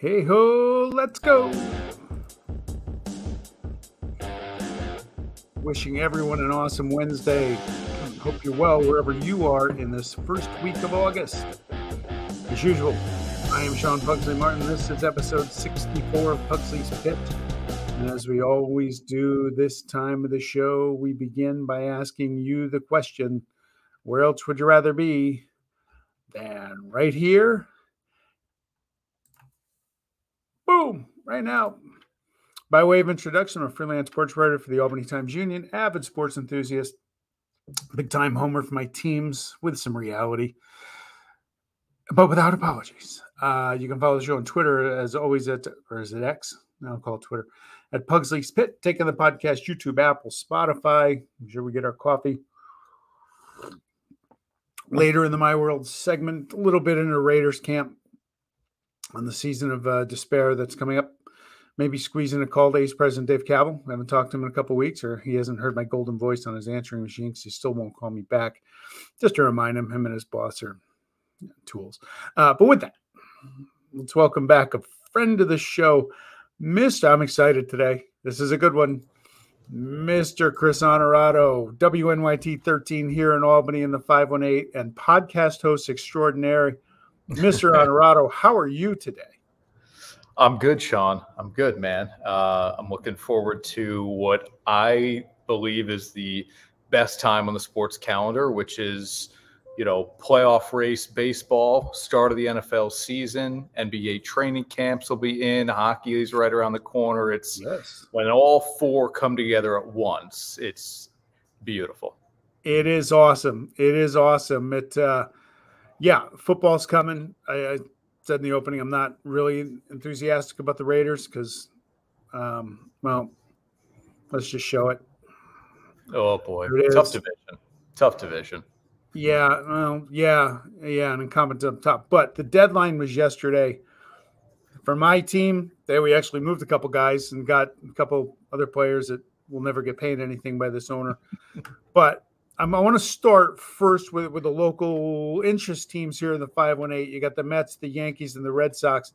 Hey ho, let's go. Wishing everyone an awesome Wednesday. Hope you're well wherever you are in this first week of August. As usual, I am Sean Pugsley Martin. This is episode 64 of Pugsley's Pit. And as we always do this time of the show, we begin by asking you the question where else would you rather be than right here right now. By way of introduction, I'm a freelance sports writer for the Albany Times Union, avid sports enthusiast, big time homer for my teams with some reality, but without apologies. Uh, you can follow the show on Twitter as always at, or is it X? Now I'll call it Twitter, at Pugsley's Pit, taking the podcast, YouTube, Apple, Spotify. I'm sure we get our coffee. Later in the My World segment, a little bit in a Raiders camp on the season of uh, despair that's coming up. Maybe squeezing a call to A's President Dave Kaval. I haven't talked to him in a couple weeks, or he hasn't heard my golden voice on his answering machine because he still won't call me back. Just to remind him, him and his boss are tools. Uh, but with that, let's welcome back a friend of the show, Mr. I'm excited today. This is a good one. Mr. Chris Onorato, WNYT 13 here in Albany in the 518, and podcast host extraordinary. Mr. Onorato, how are you today? I'm good, Sean. I'm good, man. Uh, I'm looking forward to what I believe is the best time on the sports calendar, which is, you know, playoff race baseball, start of the NFL season, NBA training camps will be in, hockey is right around the corner. It's yes. when all four come together at once. It's beautiful. It is awesome. It is awesome. It uh, yeah, football's coming. I, I, said in the opening, I'm not really enthusiastic about the Raiders because, um, well, let's just show it. Oh boy, tough division. Tough division. Yeah, well, yeah, yeah, and incumbent up top. But the deadline was yesterday. For my team, there we actually moved a couple guys and got a couple other players that will never get paid anything by this owner. but I'm, i want to start first with, with the local interest teams here in the 518. You got the Mets, the Yankees, and the Red Sox.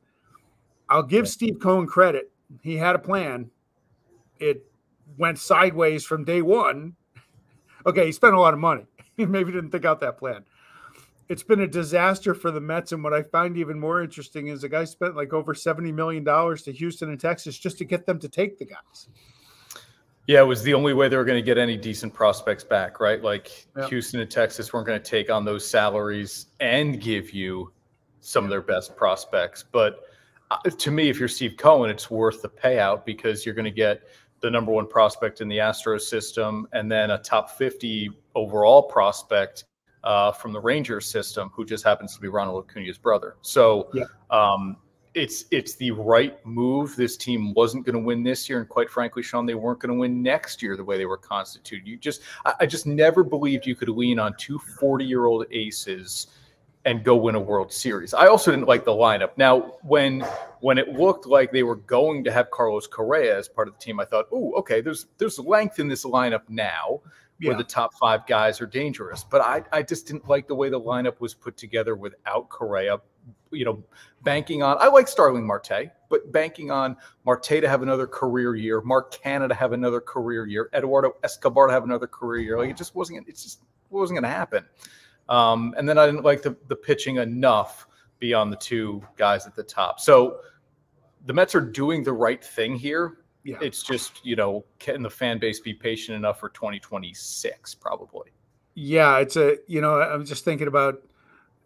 I'll give Steve Cohen credit. He had a plan. It went sideways from day one. Okay, he spent a lot of money. He maybe didn't think out that plan. It's been a disaster for the Mets. And what I find even more interesting is the guy spent like over $70 million to Houston and Texas just to get them to take the guys. Yeah, it was the only way they were going to get any decent prospects back, right? Like. Houston and Texas weren't going to take on those salaries and give you some of their best prospects. But uh, to me, if you're Steve Cohen, it's worth the payout because you're going to get the number one prospect in the Astros system and then a top 50 overall prospect uh, from the Rangers system, who just happens to be Ronald Acuna's brother. So, yeah. um, it's it's the right move. This team wasn't going to win this year, and quite frankly, Sean, they weren't going to win next year the way they were constituted. You just, I, I just never believed you could lean on two 40 year old aces and go win a World Series. I also didn't like the lineup. Now, when when it looked like they were going to have Carlos Correa as part of the team, I thought, oh, okay, there's there's length in this lineup now yeah. where the top five guys are dangerous. But I, I just didn't like the way the lineup was put together without Correa. You know, banking on I like Starling Marte, but banking on Marte to have another career year, Mark Canha to have another career year, Eduardo Escobar to have another career year. Like it just wasn't. It's just wasn't going to happen. Um, and then I didn't like the the pitching enough beyond the two guys at the top. So the Mets are doing the right thing here yeah. It's just, you know, can the fan base be patient enough for 2026 probably? Yeah, it's a, you know, I'm just thinking about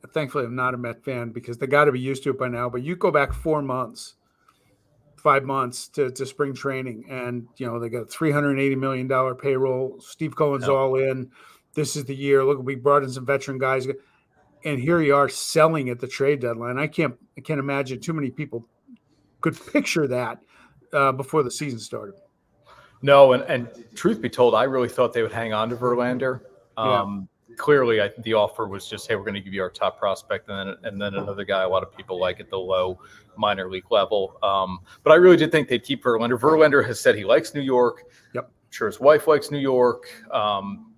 thankfully I'm not a Met fan because they got to be used to it by now, but you go back 4 months, 5 months to, to spring training and, you know, they got a 380 million dollar payroll. Steve Cohen's no. all in. This is the year. Look, we brought in some veteran guys and here you are selling at the trade deadline. I can't I can't imagine too many people could picture that uh, before the season started. No, and, and truth be told, I really thought they would hang on to Verlander. Um, yeah. Clearly, I, the offer was just, hey, we're going to give you our top prospect, and then and then another guy. A lot of people like at the low minor league level. Um, but I really did think they'd keep Verlander. Verlander has said he likes New York. Yep. I'm sure his wife likes New York. Um,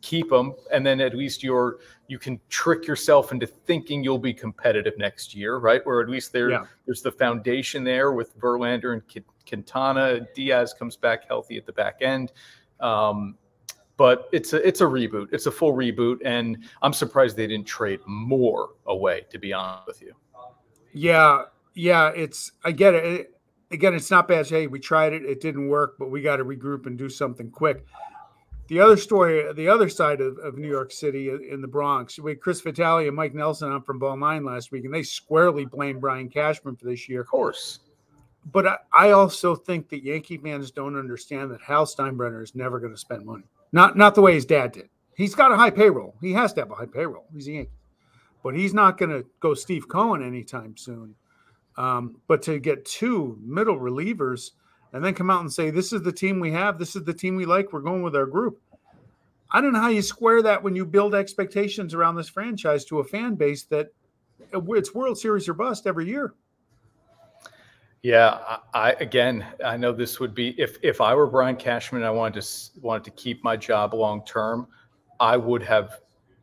keep him, and then at least you're you can trick yourself into thinking you'll be competitive next year, right? Or at least there, yeah. there's the foundation there with Verlander and Quintana. Diaz comes back healthy at the back end. Um, but it's a it's a reboot. It's a full reboot, and I'm surprised they didn't trade more away. To be honest with you. Yeah, yeah. It's I get it. it again, it's not bad. Hey, we tried it. It didn't work, but we got to regroup and do something quick. The other story, the other side of, of New York City in the Bronx, we had Chris Vitale and Mike Nelson on from Ball Nine last week, and they squarely blamed Brian Cashman for this year. Of course. But I, I also think that Yankee fans don't understand that Hal Steinbrenner is never going to spend money. Not not the way his dad did. He's got a high payroll. He has to have a high payroll. He's a Yankee. But he's not going to go Steve Cohen anytime soon. Um, but to get two middle relievers and then come out and say, this is the team we have, this is the team we like, we're going with our group. I don't know how you square that when you build expectations around this franchise to a fan base that it's World Series or bust every year. Yeah, I, again, I know this would be if if I were Brian Cashman, I wanted to wanted to keep my job long term. I would have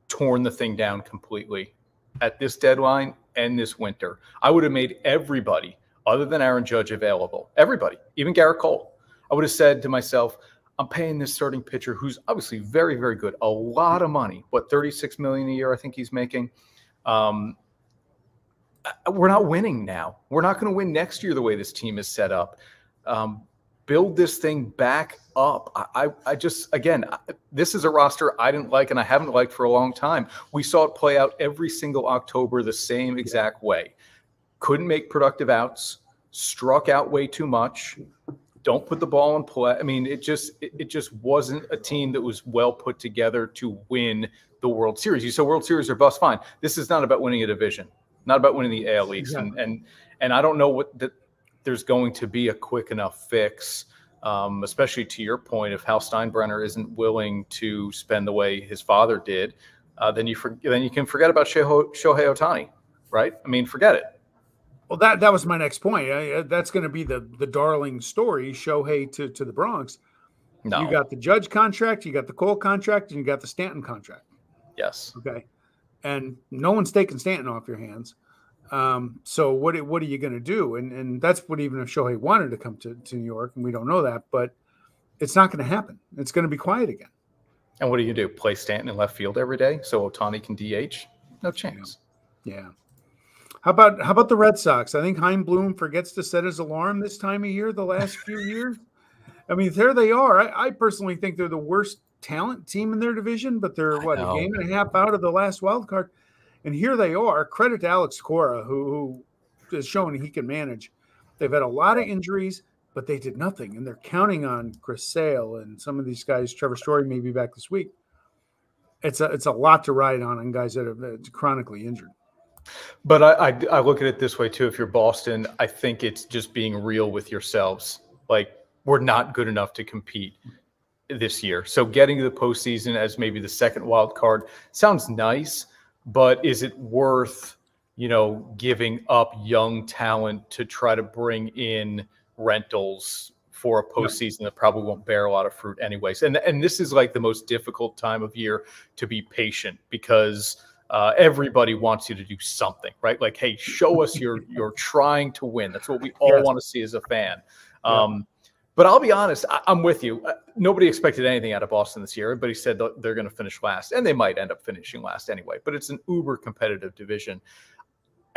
torn the thing down completely at this deadline and this winter. I would have made everybody other than Aaron Judge available. Everybody, even Gerrit Cole. I would have said to myself, I'm paying this starting pitcher who's obviously very, very good, a lot of money. What 36 million a year? I think he's making. Um, we're not winning now. We're not going to win next year the way this team is set up. Um, build this thing back up. I, I, I just, again, this is a roster I didn't like and I haven't liked for a long time. We saw it play out every single October the same exact way. Couldn't make productive outs, struck out way too much. Don't put the ball in play. I mean, it just it, it just wasn't a team that was well put together to win the World Series. You said World Series are bust. Fine. This is not about winning a division not about winning the AL East. And and and I don't know what that there's going to be a quick enough fix, um, especially to your point, if Hal Steinbrenner isn't willing to spend the way his father did, uh, then you for, then you can forget about Shohei, Ohtani, right? I mean, forget it. Well, that that was my next point. I, that's going to be the the darling story, Shohei to to the Bronx. No. You got the Judge contract, you got the Cole contract, and you got the Stanton contract. Yes. Okay and no one's taking Stanton off your hands. Um, so what what are you going to do? And and that's what even if Shohei wanted to come to, to New York, and we don't know that, but it's not going to happen. It's going to be quiet again. And what are you going to do? Play Stanton in left field every day so Ohtani can DH? No chance. Yeah. yeah. How about how about the Red Sox? I think Chaim Bloom forgets to set his alarm this time of year. The last few years, I mean, there they are. I, I personally think they're the worst talent team in their division, but they're what a game and a half out of the last wild card. And here they are. Credit to Alex Cora, who, who is showing he can manage. They've had a lot of injuries, but they did nothing. And they're counting on Chris Sale and some of these guys. Trevor Story may be back this week. It's a it's a lot to ride on on guys that are chronically injured. But I, I, I look at it this way too. If you're Boston, I think it's just being real with yourselves. Like we're not good enough to compete this year. So getting to the postseason as maybe the second wild card sounds nice, but is it worth, you know, giving up young talent to try to bring in rentals for a postseason that probably won't bear a lot of fruit anyways? And and this is like the most difficult time of year to be patient because uh, everybody wants you to do something, right? Like, hey, show us you're you're trying to win. That's what we all yes. want to see as a fan. Um, yeah but I'll be honest, I, am with you. Uh, nobody expected anything out of Boston this year. Everybody said they're going to finish last, and they might end up finishing last anyway. But it's an uber competitive division.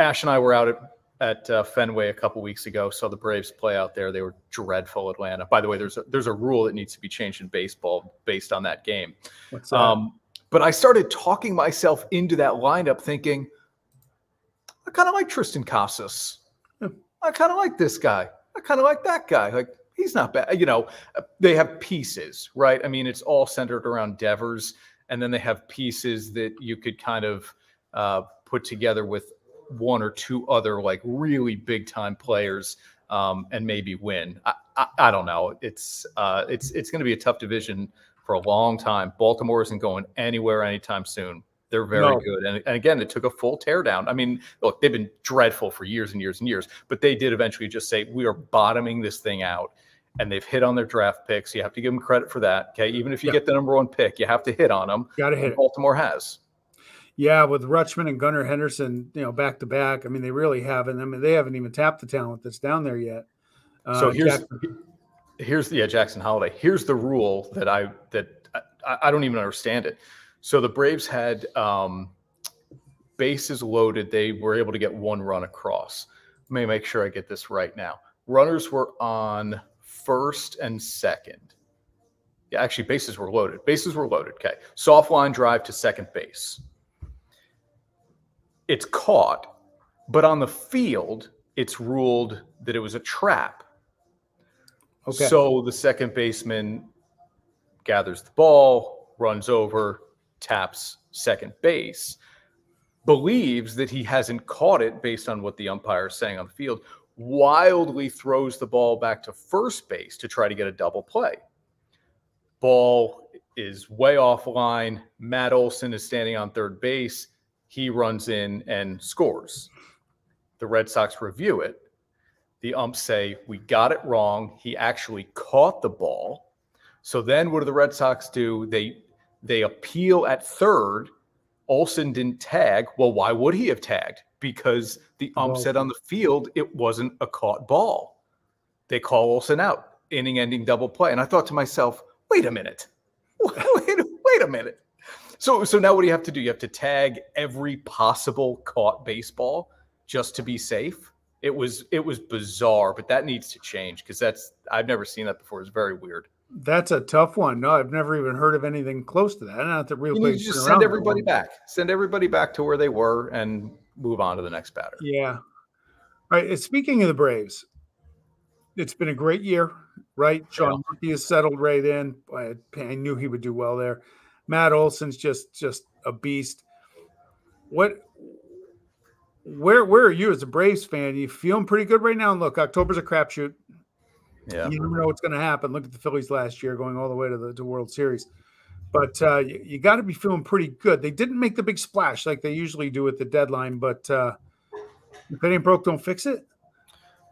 Ash and I were out at at uh, Fenway a couple weeks ago. Saw the Braves play out there. They were dreadful. Atlanta. By the way, there's a, there's a rule that needs to be changed in baseball based on that game. What's that? Um, but I started talking myself into that lineup, thinking I kind of like Triston Casas. I kind of like this guy. I kind of like that guy. Like he's not bad. You know, they have pieces, right? I mean, it's all centered around Devers, and then they have pieces that you could kind of uh, put together with one or two other like really big time players um, and maybe win. I, I, I don't know. It's uh, it's it's going to be a tough division for a long time. Baltimore isn't going anywhere anytime soon. They're very no. good. And, and, again, it took a full teardown. I mean, look, they've been dreadful for years and years and years, but they did eventually just say, we are bottoming this thing out. And they've hit on their draft picks. You have to give them credit for that. Okay. Even if you yeah. get the number one pick, you have to hit on them. Got to hit. Baltimore has. Yeah, with Rutschman and Gunnar Henderson, you know, back to back. I mean, they really haven't. I mean, they haven't even tapped the talent that's down there yet. Uh, so here's Jackson. Here's yeah Jackson Holliday. Here's the rule that I that I, I don't even understand it. So the Braves had um, bases loaded. They were able to get one run across. Let me make sure I get this right now. Runners were on first and second. Yeah, actually, bases were loaded. Bases were loaded. Okay. Soft line drive to second base. It's caught, but on the field, it's ruled that it was a trap. Okay. So the second baseman gathers the ball, runs over, taps second base, believes that he hasn't caught it based on what the umpire is saying on the field, wildly throws the ball back to first base to try to get a double play. Ball is way off line. Matt Olson is standing on third base. He runs in and scores. The Red Sox review it. The umps say, We got it wrong. He actually caught the ball. So then what do the Red Sox do? They they appeal at third. Olson didn't tag. Well, why would he have tagged? Because the ump said on the field it wasn't a caught ball. They call Olson out, inning ending double play. And I thought to myself, wait a minute. Wait, wait a minute. So so now what do you have to do? You have to tag every possible caught baseball just to be safe. It was it was bizarre, but that needs to change because that's I've never seen that before. It's very weird. That's a tough one. No, I've never even heard of anything close to that. Not the real. You just send everybody back. Send everybody back to where they were and move on to the next batter. Yeah. All right. Speaking of the Braves, it's been a great year, right? John yeah. Murphy is settled right in. I, I knew he would do well there. Matt Olson's just just a beast. What where where are you as a Braves fan? You feeling pretty good right now? And look, October's a crapshoot. Yeah, you never know what's going to happen. Look at the Phillies last year, going all the way to the to World Series. But uh, you, you got to be feeling pretty good. They didn't make the big splash like they usually do at the deadline, but uh, if it ain't broke, don't fix it.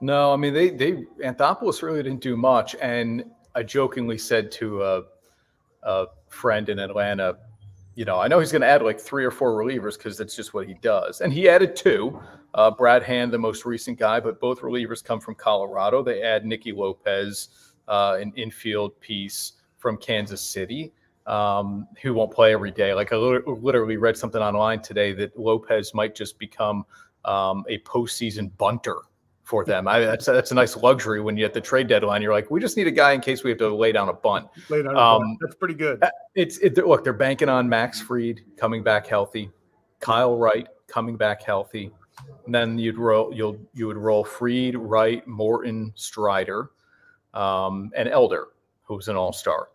No, I mean they they Anthopoulos really didn't do much, and I jokingly said to a, a friend in Atlanta, you know, I know he's going to add like three or four relievers because that's just what he does, and he added two. Uh, Brad Hand, the most recent guy, but both relievers come from Colorado. They add Nicky Lopez, uh, an infield piece from Kansas City, um, who won't play every day. Like I literally read something online today that Lopez might just become um, a postseason bunter for them. I, that's that's a nice luxury when you at the trade deadline. You're like, we just need a guy in case we have to lay down a bunt. Lay down um, bunt. That's pretty good. Uh, it's it, look, they're banking on Max Fried coming back healthy, Kyle Wright coming back healthy. And then you'd roll you'll you would roll Fried, Wright, Morton, Strider, um, and Elder, who's an all star.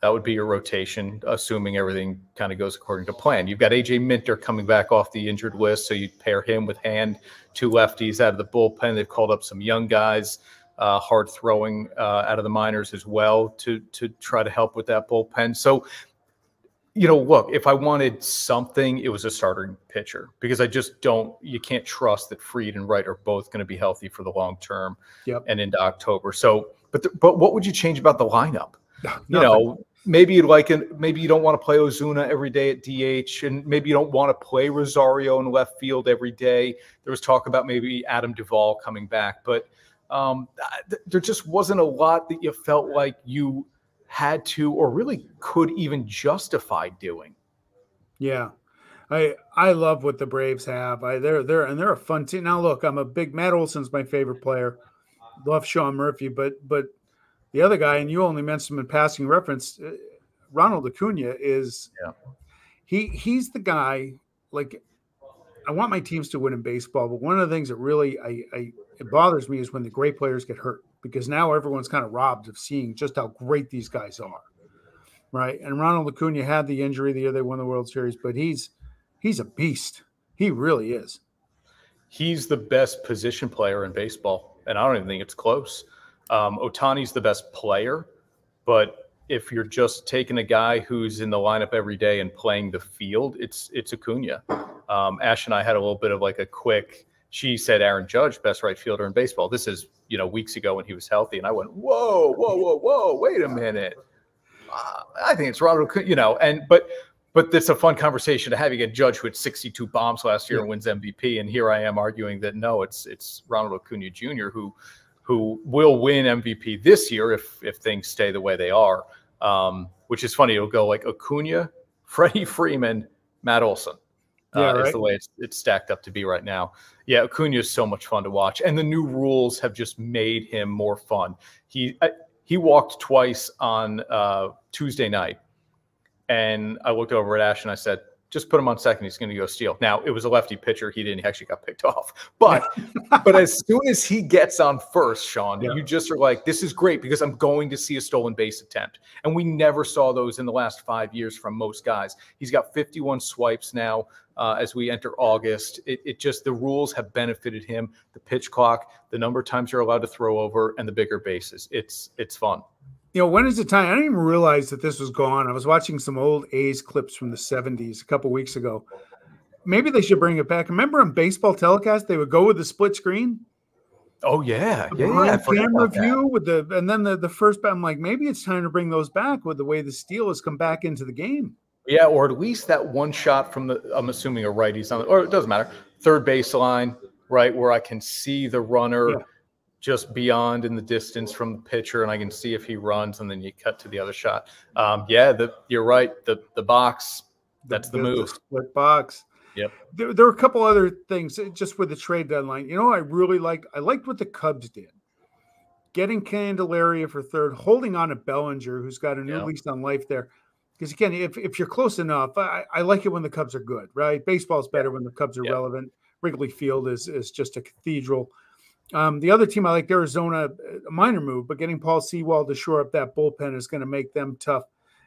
That would be your rotation, assuming everything kind of goes according to plan. You've got AJ Minter coming back off the injured list, so you pair him with Hand, two lefties out of the bullpen. They've called up some young guys, uh, hard throwing uh, out of the minors as well to to try to help with that bullpen. So, you know, look, if I wanted something, it was a starting pitcher because I just don't. You can't trust that Fried and Wright are both going to be healthy for the long term yep. and into October. So, but the, but what would you change about the lineup? you know, maybe you'd like it. Maybe you don't want to play Ozuna every day at DH, and maybe you don't want to play Rosario in left field every day. There was talk about maybe Adam Duvall coming back, but um, th- there just wasn't a lot that you felt like you had to, or really could even justify doing. Yeah. I I love what the Braves have. I they're they're and they're a fun team. Now look, I'm a big Matt Olson's my favorite player. Love Sean Murphy, but but the other guy, and you only mentioned him in passing reference, uh, Ronald Acuna is yeah. he he's the guy. Like I want my teams to win in baseball, but one of the things that really I, I it bothers me is when the great players get hurt because now everyone's kind of robbed of seeing just how great these guys are. Right. And Ronald Acuna had the injury the year they won the World Series, but he's he's a beast. He really is. He's the best position player in baseball, and I don't even think it's close. Um, Ohtani's the best player, but if you're just taking a guy who's in the lineup every day and playing the field, it's it's Acuna. Um, Ash and I had a little bit of like a quick. She said Aaron Judge, best right fielder in baseball. This is you know weeks ago when he was healthy, and I went, whoa, whoa, whoa, whoa, wait a minute. Uh, I think it's Ronald, you know, and but but it's a fun conversation to have. You get Judge who had 62 bombs last year yeah. and wins MVP, and here I am arguing that no, it's it's Ronald Acuna Jr. who who will win MVP this year if if things stay the way they are. Um, which is funny. It'll go like Acuna, Freddie Freeman, Matt Olson. Uh, yeah, right. Is the way it's, it's stacked up to be right now. Yeah, Acuna is so much fun to watch, and the new rules have just made him more fun. He I, he walked twice on uh, Tuesday night, and I looked over at Ash and I said, just put him on second. He's going to go steal. Now it was a lefty pitcher. He didn't he actually got picked off. But but as soon as he gets on first, Sean, yeah. you just are like, this is great because I'm going to see a stolen base attempt. And we never saw those in the last five years from most guys. He's got 51 swipes now uh, as we enter August. It, it just the rules have benefited him. The pitch clock, the number of times you're allowed to throw over, and the bigger bases. It's it's fun you know, when is the time? I didn't even realize that this was gone. I was watching some old A's clips from the 70s a couple weeks ago. Maybe they should bring it back. Remember on baseball telecast, they would go with the split screen? Oh yeah, yeah, yeah. Camera view with the and then the the first. I'm like, maybe it's time to bring those back with the way the steal has come back into the game. Yeah, or at least that one shot from the. I'm assuming a righty's on, or it doesn't matter. Third baseline, right where I can see the runner. Yeah just beyond in the distance from the pitcher, and I can see if he runs, and then you cut to the other shot. Um, yeah, the, you're right. The the box, that's the, the move. split box. Yep. There, there are a couple other things uh, just with the trade deadline. You know, I really liked. I liked what the Cubs did. Getting Candelaria for third, holding on to Bellinger, who's got a new lease on life there. Because again, if, if you're close enough, I, I like it when the Cubs are good, right? Baseball's better when the Cubs are relevant. Wrigley Field is is just a cathedral. Um, the other team I like Arizona, a minor move, but getting Paul Sewald to shore up that bullpen is going to make them tough.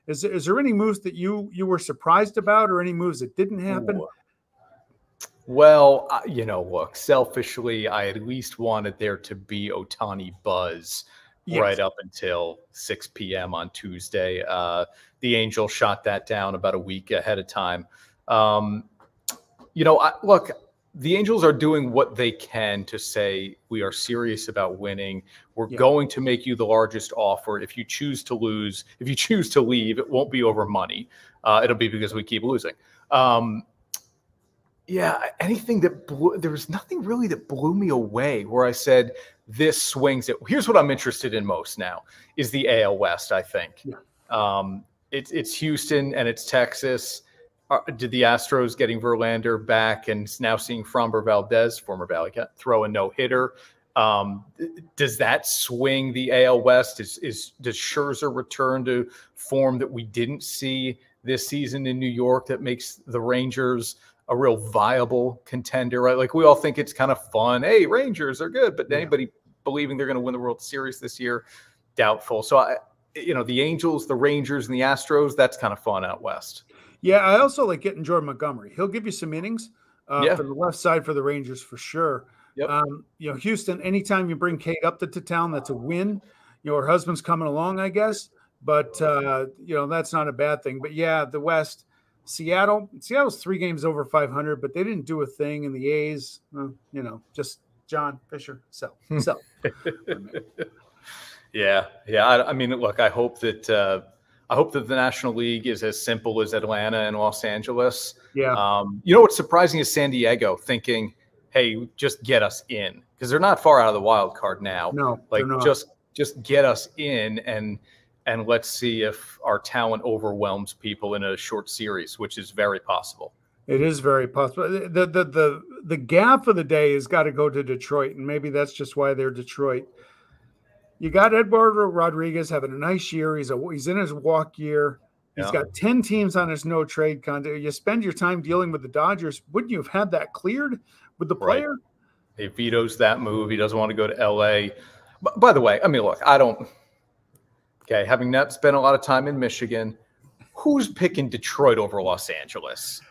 Is, is there any moves that you you were surprised about, or any moves that didn't happen? Ooh. Well, you know, look, selfishly, I at least wanted there to be Ohtani buzz yes. right up until 6 p.m. on Tuesday. Uh, the Angel shot that down about a week ahead of time. Um, you know, I, look, the Angels are doing what they can to say we are serious about winning. We're yeah. going to make you the largest offer. If you choose to lose, if you choose to leave, it won't be over money. Uh, it'll be because we keep losing. Um, yeah, anything that blew, there was nothing really that blew me away where I said this swings it. Here's what I'm interested in most now is the AL West. I think yeah. um, it's it's Houston and it's Texas uh, did the Astros getting Verlander back and now seeing Framber Valdez, former Valley Cat, throw a no hitter? Um, does that swing the AL West? Is, is does Scherzer return to form that we didn't see this season in New York that makes the Rangers a real viable contender? Right, like we all think it's kind of fun. Hey, Rangers are good, but yeah. anybody believing they're going to win the World Series this year, doubtful. So I, you know, the Angels, the Rangers, and the Astros, that's kind of fun out west. Yeah, I also like getting Jordan Montgomery. He'll give you some innings uh, yeah. for the left side for the Rangers for sure. Yep. Um, you know, Houston, anytime you bring Kate up to, to town, that's a win. You know, her husband's coming along, I guess, but uh, you know that's not a bad thing. But yeah, the West, Seattle, Seattle's three games over 500, but they didn't do a thing. in the A's, you know, just John Fisher, sell, sell. yeah, yeah. I, I, mean, look, I hope that. Uh, I hope that the National League is as simple as Atlanta and Los Angeles. Yeah. Um, you know what's surprising is San Diego thinking, "Hey, just get us in," because they're not far out of the wild card now. No, like just just get us in and and let's see if our talent overwhelms people in a short series, which is very possible. It is very possible. The the the the gap of the day has got to go to Detroit, and maybe that's just why they're Detroit you got Eduardo Rodriguez having a nice year. He's a he's in his walk year. He's yeah. got 10 teams on his no trade contract. You spend your time dealing with the Dodgers. Wouldn't you have had that cleared with the player? Right. He vetoes that move. He doesn't want to go to LA. But by the way, I mean, look, I don't. Okay, having not spent a lot of time in Michigan, who's picking Detroit over Los Angeles?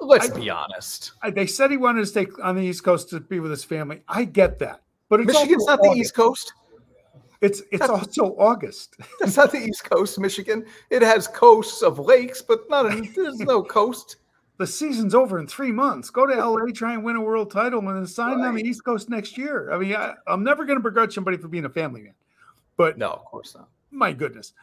Let's I, be honest. I, they said he wanted to stay on the East Coast to be with his family. I get that, but Michigan's not August. the East Coast. It's it's also August. It's not the East Coast, Michigan. It has coasts of lakes, but not a, there's no coast. The season's over in three months. Go to LA, try and win a world title, and then sign right. on the East Coast next year. I mean, I, am never going to begrudge somebody for being a family man, but no, of course not. My goodness,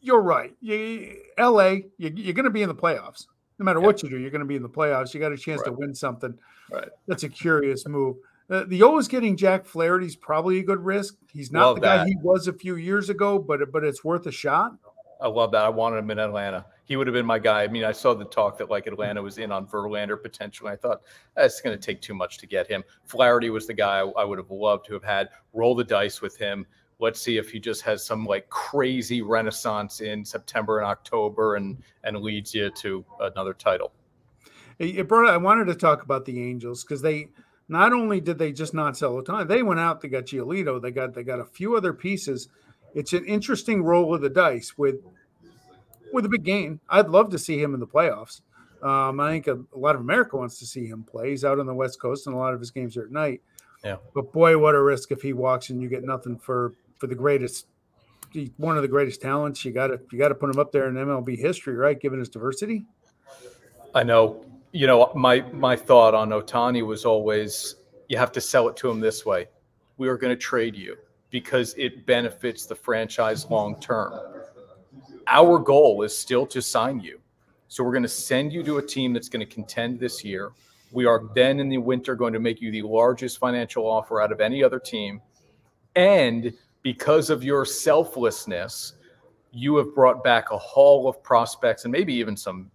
you're right. You, LA, you, are going to be in the playoffs. No matter yeah. what you do, you're going to be in the playoffs. You got a chance right. to win something. Right. That's a curious move. Uh, the O's getting Jack Flaherty's probably a good risk. He's not love the guy he was a few years ago, but but it's worth a shot. I love that. I wanted him in Atlanta. He would have been my guy. I mean, I saw the talk that like Atlanta was in on Verlander potentially. I thought that's going to take too much to get him. Flaherty was the guy I, I would have loved to have had. Roll the dice with him. Let's see if he just has some like crazy renaissance in September and October and and leads you to another title. It brought. I wanted to talk about the Angels because they not only did they just not sell Ohtani, they went out. They got Giolito. They got they got a few other pieces. It's an interesting roll of the dice with with a big game. I'd love to see him in the playoffs. Um, I think a, a, lot of America wants to see him play. He's out on the West Coast, and a lot of his games are at night. Yeah. But boy, what a risk if he walks and you get nothing for for the greatest, one of the greatest talents. You got to you got to put him up there in MLB history, right? Given his diversity. I know. You know, my my thought on Ohtani was always you have to sell it to him this way. We are going to trade you because it benefits the franchise long term. Our goal is still to sign you. So we're going to send you to a team that's going to contend this year. We are then in the winter going to make you the largest financial offer out of any other team. And because of your selflessness, you have brought back a haul of prospects and maybe even some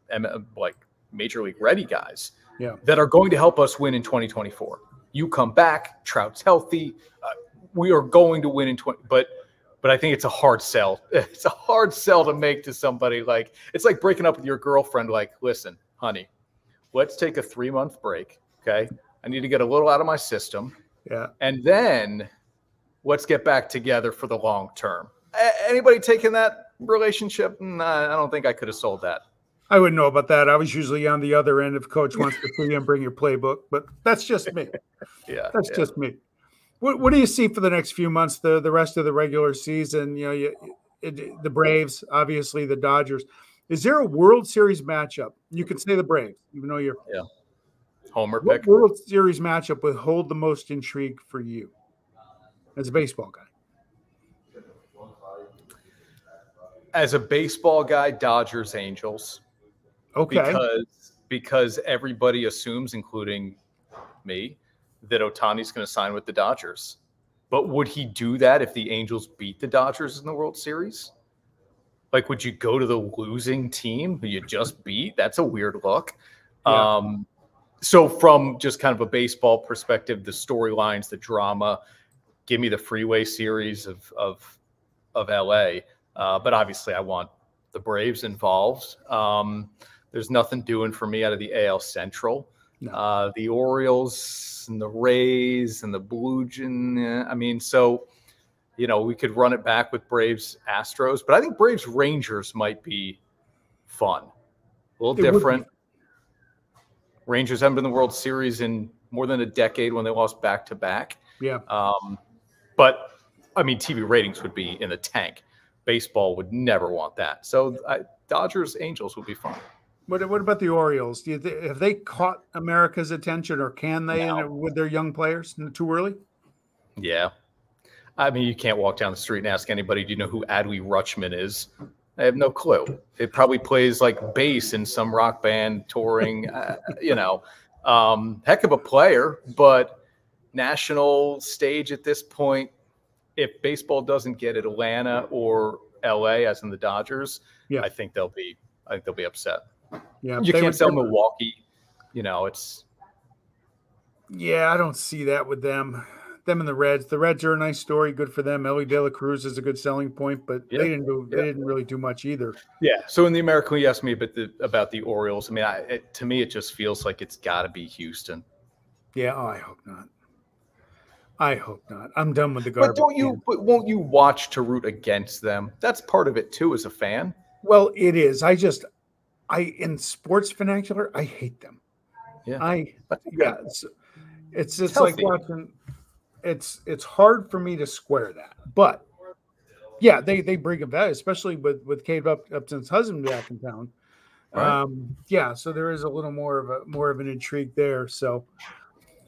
like major league ready guys yeah. that are going to help us win in 2024. You come back, Trout's healthy. Uh, we are going to win in 20 but but I think it's a hard sell. It's a hard sell to make to somebody like it's like breaking up with your girlfriend like, "Listen, honey, let's take a 3-month break, okay? I need to get a little out of my system." Yeah. And then let's get back together for the long term. A- anybody taking that relationship? Nah, I don't think I could have sold that. I wouldn't know about that. I was usually on the other end if coach wants to see him bring your playbook, but that's just me. yeah. That's yeah. just me. What, what do you see for the next few months, the, the rest of the regular season? You know, you, it, the Braves, obviously the Dodgers. Is there a World Series matchup? You can say the Braves, even though you're yeah. Homer what pick. World Series matchup would hold the most intrigue for you as a baseball guy? As a baseball guy, Dodgers Angels. Okay. Because because everybody assumes, including me, that Ohtani's going to sign with the Dodgers. But would he do that if the Angels beat the Dodgers in the World Series? Like, would you go to the losing team who you just beat? That's a weird look. Yeah. Um, so, from just kind of a baseball perspective, the storylines, the drama, give me the freeway series of of of LA. Uh, but obviously, I want the Braves involved. Um, there's nothing doing for me out of the AL Central. No. Uh, the Orioles and the Rays and the Blue Jays. I mean, so you know we could run it back with Braves Astros, but I think Braves Rangers might be fun, a little it different. Rangers haven't been in the World Series in more than a decade when they lost back to back. Yeah. Um, but I mean, TV ratings would be in the tank. Baseball would never want that. So I, Dodgers Angels would be fun. What, what about the Orioles? Do you th- have they caught America's attention, or can they no. with their young players? Too early? Yeah, I mean, you can't walk down the street and ask anybody, "Do you know who Adley Rutschman is?" I have no clue. It probably plays like bass in some rock band touring. uh, you know, um, heck of a player, but national stage at this point. If baseball doesn't get Atlanta or LA, as in the Dodgers, yeah. I think they'll be. I think they'll be upset. Yeah, you can't sell Milwaukee. You know, it's. Yeah, I don't see that with them. Them and the Reds. The Reds are a nice story. Good for them. Elly De La Cruz is a good selling point, but yeah. they didn't do. They didn't really do much either. Yeah. So in the American, you asked me about the about the Orioles. I mean, I, it, to me, it just feels like it's got to be Houston. Yeah. Oh, I hope not. I hope not. I'm done with the garbage. But don't you? But won't you watch to root against them? That's part of it too, as a fan. Well, it is. I just I in sports vernacular, I hate them. Yeah. I yeah. It's it's, it's like watching. It's it's hard for me to square that, but yeah, they they bring a value, especially with with Up, Upton's husband back in town. Right. Um, yeah, so there is a little more of a more of an intrigue there. So,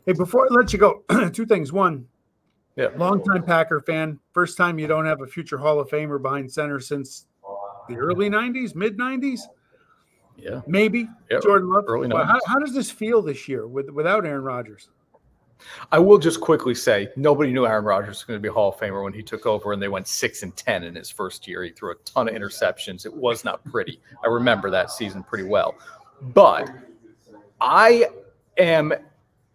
hey, before I let you go, two things. One, yeah, longtime Packer fan. First time you don't have a future Hall of Famer behind center since the early '90s, mid '90s. Yeah, maybe yeah, Jordan Love. Early well, how, how, does this feel this year with without Aaron Rodgers? I will just quickly say nobody knew Aaron Rodgers was going to be a Hall of Famer when he took over, and they went six and ten in his first year. He threw a ton of interceptions. It was not pretty. I remember that season pretty well, but I am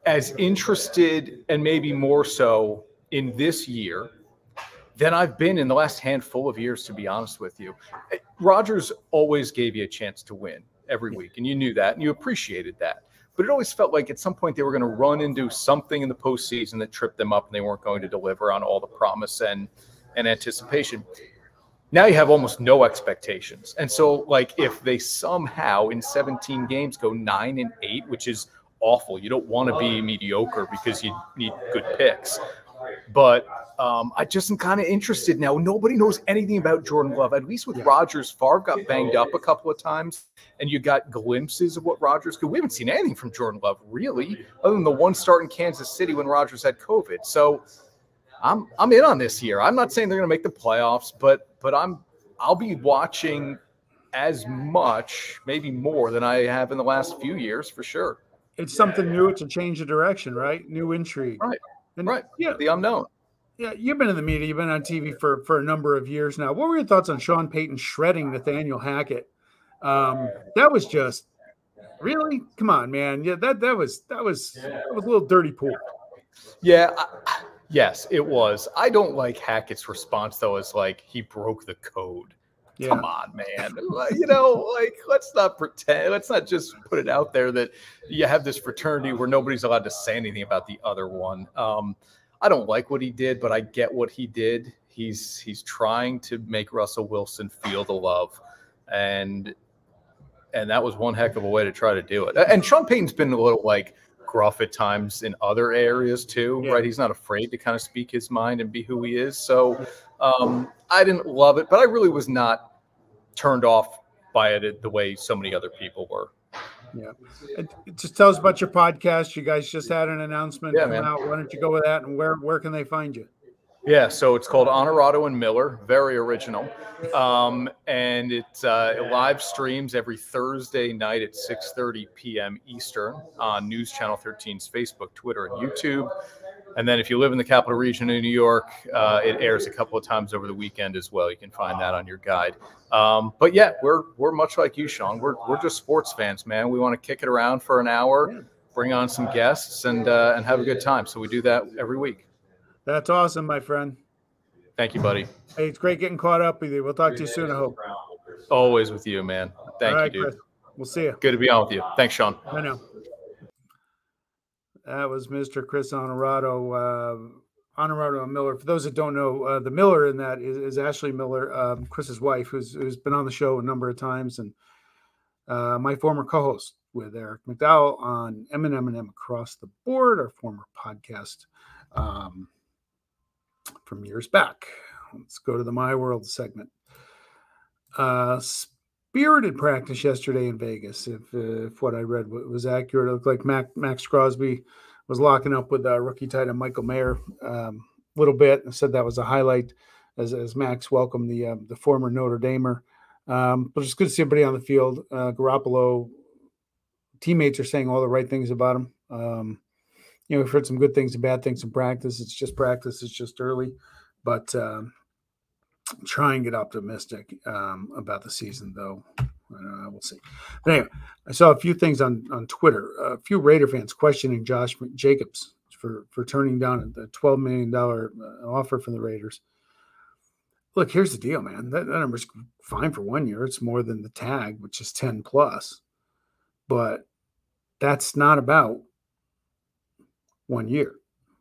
as interested and maybe more so in this year than I've been in the last handful of years, to be honest with you. Rodgers always gave you a chance to win every week, and you knew that, and you appreciated that. But it always felt like at some point they were going to run into something in the postseason that tripped them up, and they weren't going to deliver on all the promise and and anticipation. Now you have almost no expectations, and so like if they somehow in 17 games go nine and eight, which is awful. You don't want to be mediocre because you need good picks. But um, I just am kind of interested now. Nobody knows anything about Jordan Love. At least with yeah. Rodgers, Favre got banged up a couple of times, and you got glimpses of what Rodgers could. We haven't seen anything from Jordan Love really, other than the one start in Kansas City when Rodgers had COVID. So I'm I'm in on this year. I'm not saying they're going to make the playoffs, but but I'm I'll be watching as much, maybe more than I have in the last few years for sure it's something new. It's a change of direction, right? New intrigue. Right. And right. Yeah. The unknown. Yeah, you've been in the media. You've been on TV for for a number of years now. What were your thoughts on Sean Payton shredding Nathaniel Hackett? Um, that was just really come on, man. Yeah, that that was that was that was a little dirty pool. Yeah. I, yes, it was. I don't like Hackett's response though. Is like he broke the code. Yeah. Come on, man. you know, like let's not pretend. Let's not just put it out there that you have this fraternity where nobody's allowed to say anything about the other one. Um, I don't like what he did, but I get what he did. He's he's trying to make Russell Wilson feel the love, and and that was one heck of a way to try to do it. And Sean Payton's been a little like gruff at times in other areas too, yeah. right? He's not afraid to kind of speak his mind and be who he is. So um, I didn't love it, but I really was not turned off by it the way so many other people were. Yeah. Just tell us about your podcast. You guys just had an announcement yeah, man. out. Why don't you go with that and where where can they find you? Yeah, so it's called Onorato and Miller, very original, um, and it, uh, it live streams every Thursday night at 6:30 p.m. Eastern on News Channel 13's Facebook, Twitter, and YouTube. And then if you live in the capital region of New York, uh, it airs a couple of times over the weekend as well. You can find that on your guide. Um, but yeah, we're we're much like you, Sean. We're we're just sports fans, man. We want to kick it around for an hour, bring on some guests, and uh, and have a good time. So we do that every week. That's awesome, my friend. Thank you, buddy. Hey, it's great getting caught up with you. We'll talk to you soon. I hope. Always with you, man. Thank you, dude. Chris. We'll see you. Good to be on with you. Thanks, Sean. I know. That was Mr. Chris Onorato, uh, Onorato Miller. For those that don't know, uh, the Miller in that is, is Ashley Miller, um, Chris's wife, who's who's been on the show a number of times, and uh, my former co-host with Eric McDowell on M&M and M Across the Board, our former podcast um, from years back. Let's go to the My World segment. Uh, spirited practice yesterday in Vegas. If uh, if what I read was accurate, it looked like Mac, Maxx Crosby was locking up with uh, rookie tight end Michael Mayer a um, little bit and said that was a highlight as, as Maxx welcomed the um, the former Notre Damer. Um, but it's good to see everybody on the field. Uh, Garoppolo teammates are saying all the right things about him. Um, you know, we've heard some good things and bad things in practice. It's just practice. It's just early, but um, try and get optimistic um, about the season, though. Uh, we'll see. But anyway, I saw a few things on on Twitter. A few Raider fans questioning Josh Jacobs for for turning down the twelve million dollar uh, offer from the Raiders. Look, here's the deal, man. That, that number's fine for one year. It's more than the tag, which is ten plus, but that's not about one year.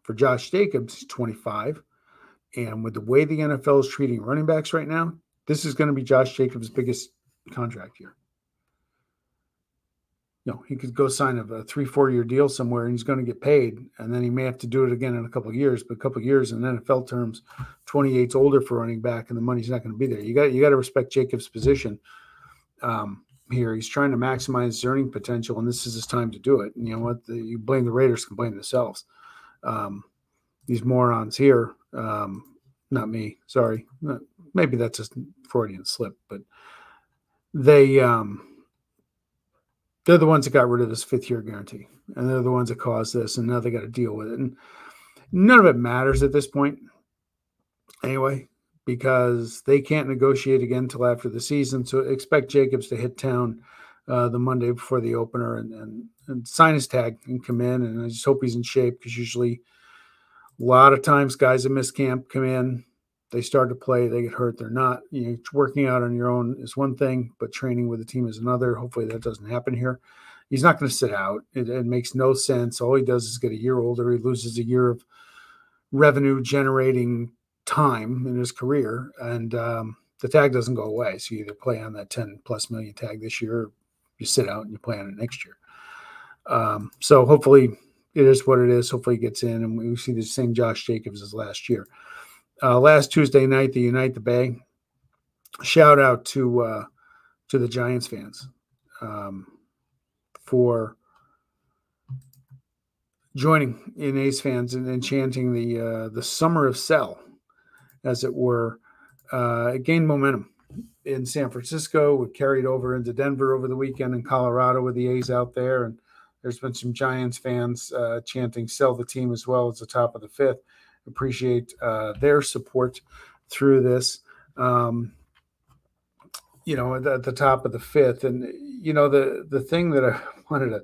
For Josh Jacobs, 25. And with the way the NFL is treating running backs right now, this is going to be Josh Jacobs' biggest contract year. You know, he could go sign a three, four year deal somewhere and he's going to get paid. And then he may have to do it again in a couple of years, but a couple of years in NFL terms, 28's older for running back and the money's not going to be there. You got you got to respect Jacobs' position um, here. He's trying to maximize his earning potential, and this is his time to do it. And you know what? The, you blame the Raiders, can blame themselves. Um, these morons here um, not me. Sorry. Maybe that's a Freudian slip, but they um, they're the ones that got rid of this fifth year guarantee, and they're the ones that caused this, and now they got to deal with it. And none of it matters at this point, anyway, because they can't negotiate again until after the season. So expect Jacobs to hit town uh, the Monday before the opener and, and and sign his tag and come in. And I just hope he's in shape because usually a lot of times guys that miss camp come in, they start to play, they get hurt, they're not. You know, working out on your own is one thing, but training with the team is another. Hopefully that doesn't happen here. He's not going to sit out. It, it makes no sense. All he does is get a year older. He loses a year of revenue generating time in his career, and um, the tag doesn't go away. So you either play on that 10 plus million tag this year, or you sit out and you play on it next year. Um, so hopefully it is what it is. Hopefully he gets in and we see the same Josh Jacobs as last year. Uh, last Tuesday night, the Unite the Bay. Shout out to uh, to the Giants fans um, for joining in A's fans and, and chanting the uh, the summer of sell, as it were. Uh, it gained momentum in San Francisco. It carried over into Denver over the weekend in Colorado with the A's out there, and there's been some Giants fans uh, chanting "Sell the team" as well as the top of the fifth. Appreciate uh, their support through this. Um, you know, at the, at the, top of the fifth, and you know the the thing that I wanted to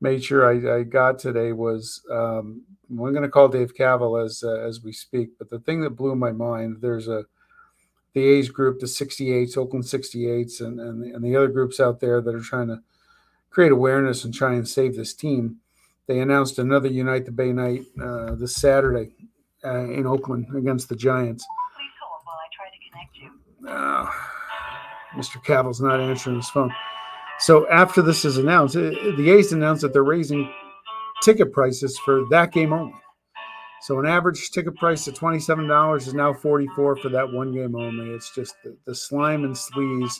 make sure I, I got today was um, I'm going to call Dave Kaval as uh, as we speak. But the thing that blew my mind, there's a the A's group, the 68s, Oakland 68s, and and and the other groups out there that are trying to create awareness and try and save this team. They announced another Unite the Bay night uh, this Saturday uh, in Oakland against the Giants. Please hold while I try to connect you. Uh, Mr. Kaval's not answering his phone. So after this is announced, uh, the A's announced that they're raising ticket prices for that game only. So an average ticket price of twenty-seven dollars is now forty-four for that one game only. It's just the, the slime and sleaze,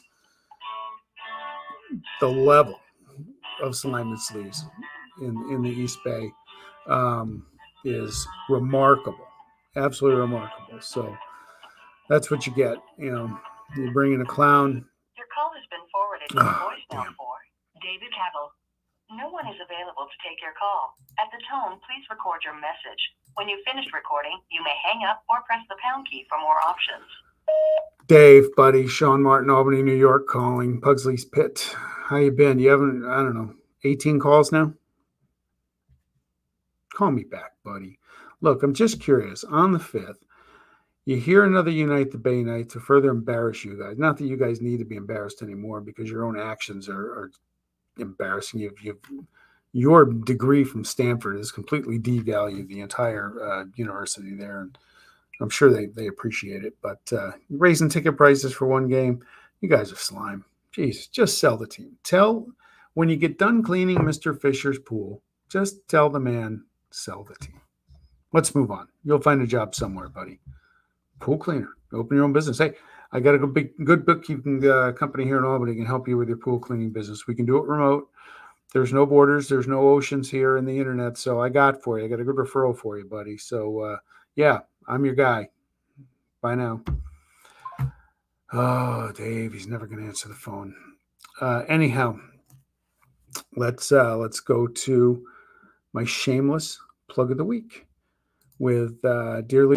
the level of slime and sleeves in, in the East Bay um, is remarkable, absolutely remarkable. So that's what you get. You know, you bring in a clown. Your call has been forwarded to oh, voicemail for David Kaval. No one is available to take your call. At the tone, please record your message. When you've finished recording, you may hang up or press the pound key for more options. Dave, buddy, Sean Martin, Albany, New York, calling Pugsley's Pit. How you been? You haven't, I don't know, 18 calls now? Call me back, buddy. Look, I'm just curious. On the 5th, you hear another Unite the Bay night to further embarrass you guys. Not that you guys need to be embarrassed anymore because your own actions are, are embarrassing. You've, you've, your degree from Stanford has completely devalued the entire uh, university there. And I'm sure they, they appreciate it. But uh, raising ticket prices for one game, you guys are slime. Jeez, just sell the team. Tell when you get done cleaning Mr. Fisher's pool, just tell the man, sell the team. Let's move on. You'll find a job somewhere, buddy. Pool cleaner. Open your own business. Hey, I got a big, good bookkeeping uh, company here in Albany can help you with your pool cleaning business. We can do it remote. There's no borders. There's no oceans here in the internet. So I got for you. I got a good referral for you, buddy. So uh, yeah, I'm your guy. Bye now. Oh, Dave, he's never going to answer the phone. Uh, anyhow, let's uh, let's go to my shameless plug of the week with uh, dearly.